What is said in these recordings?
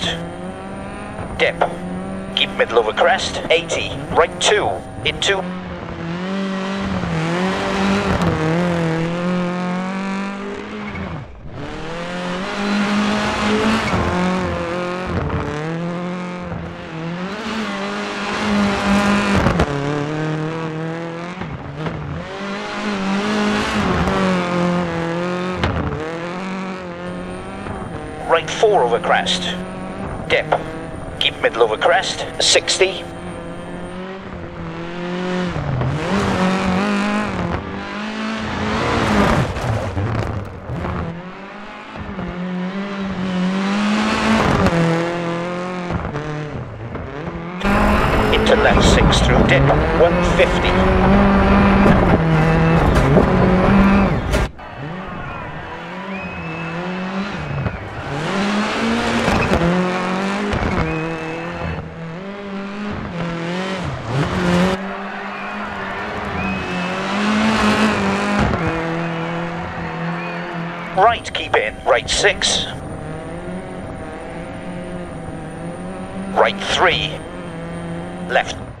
crest. Dip. Keep middle of over crest. 80. Right 2. Into. Right 4 over crest. Dip. Keep middle of over crest. 60. Into left 6 through dip. 150. Right, keep in. Right six. Right three. Left.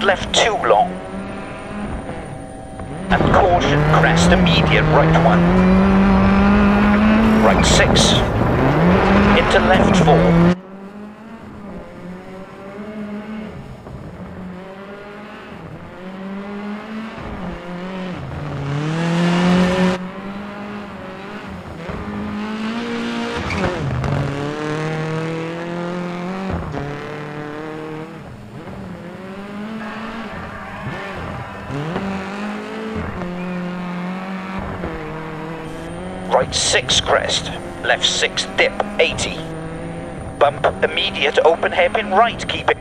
Left too long. And caution, crest immediate right one. Right six. Into left four. Right 6 crest, left 6 dip, 80. Bump, immediate open hairpin right, keep it.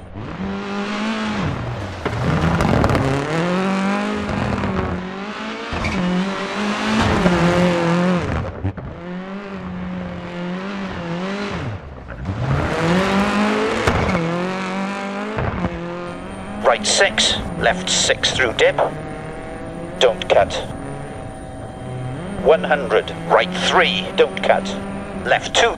Right 6, left 6 through dip. Don't cut. 100, right 3, don't cut. Left 2.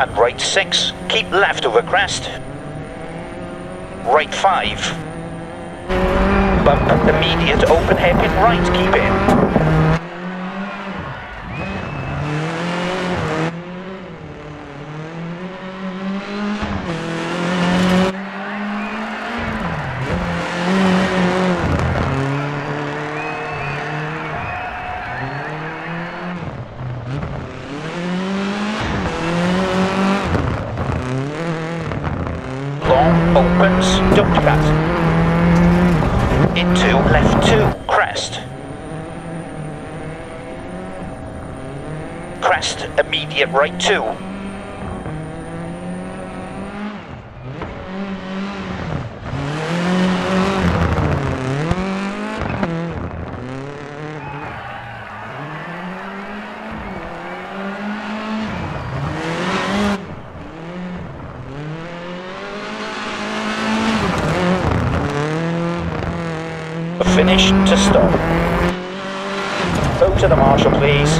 And right 6, keep left over crest. Right 5. Bump immediate open hairpin right, keep in. Long opens, don't. Into left two, crest. Crest, immediate right two. finish to stop. Go to the marshal, please.